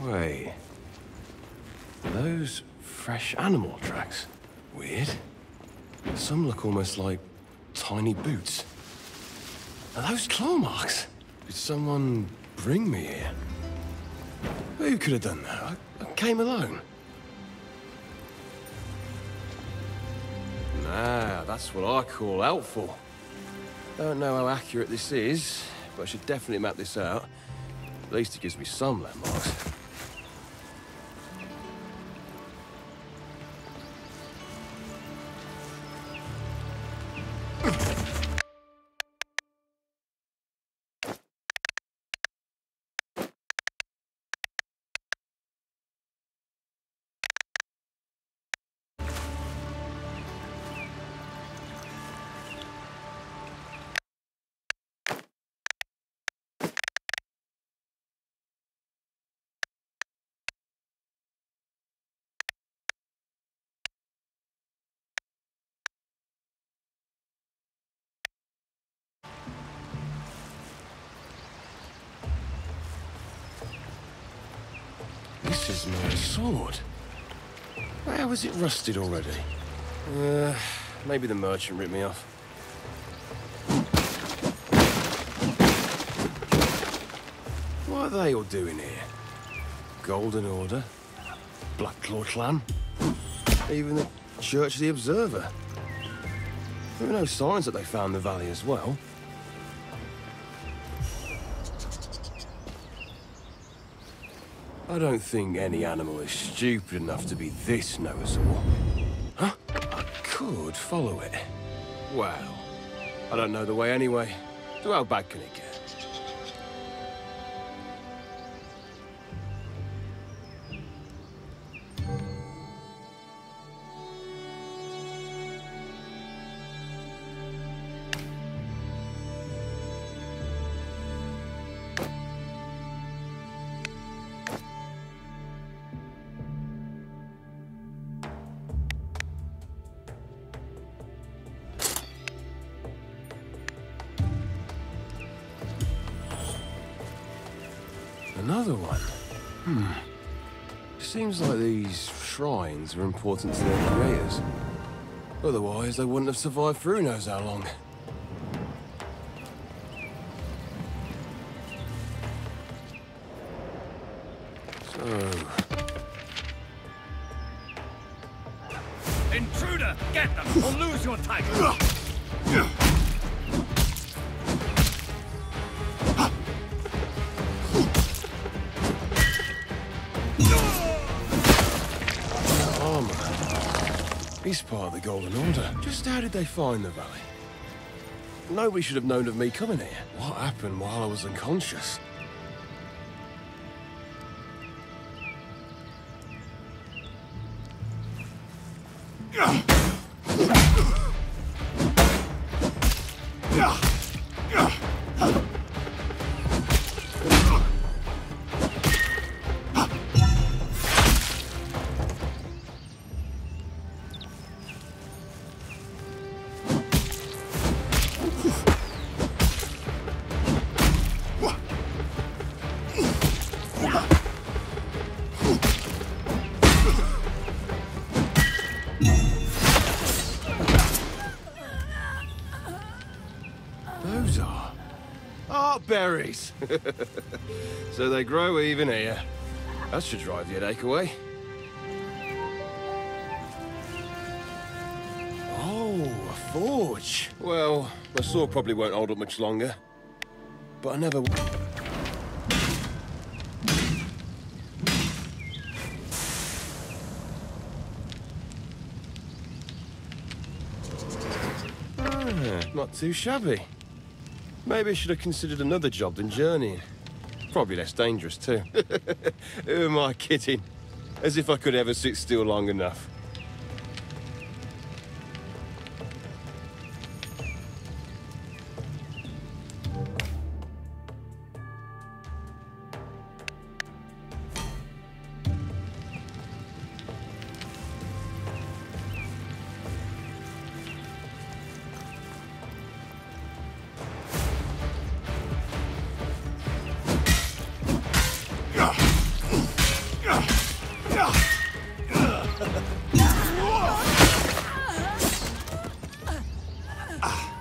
Wait. Those fresh animal tracks? Weird. Some look almost like tiny boots. Are those claw marks? Did someone bring me here? Who could have done that? I, I came alone. Nah, that's what I call out helpful. Don't know how accurate this is, but I should definitely map this out. At least it gives me some landmarks. Sword. How was it rusted already? Uh, maybe the merchant ripped me off. What are they all doing here? Golden Order? Black Claw Clan? Even the Church of the Observer? There were no signs that they found the valley as well. I don't think any animal is stupid enough to be this noticeable. Huh? I could follow it. Well, I don't know the way anyway. So how bad can it get? Another one. Hmm. Seems like these shrines are important to their creators. Otherwise, they wouldn't have survived through who knows how long. So, Intruder! Get them or lose your title! He's part of the Golden Order. Just how did they find the valley? Nobody should have known of me coming here. What happened while I was unconscious? berries! so they grow even here. That should drive the headache away. Oh, a forge. Well, my sword probably won't hold up much longer. But I never... Ah, not too shabby. Maybe I should have considered another job than journeying. Probably less dangerous, too. Who am I kidding? As if I could ever sit still long enough. Ah.